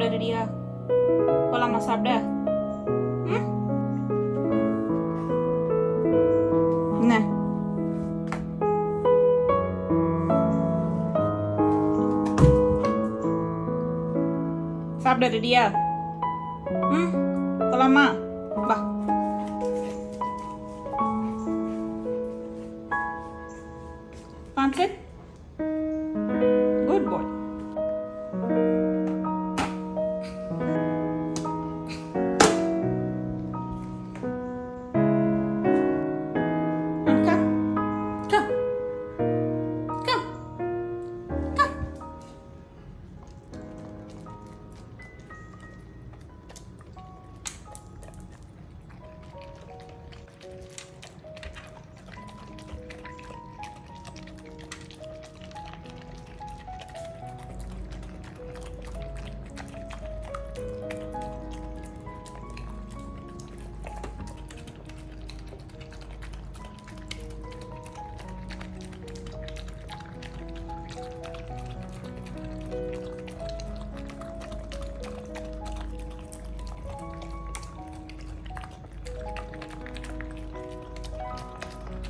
dari dia. Pola Mas Sabda? Hmm? Nah. Sabda dari dia. Hmm? Kelama Bah. Pansit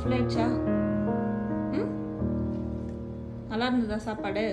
ஃபுல்லாகிடுச்சா ம்? நல்லா இருந்ததா சாப்பாடு?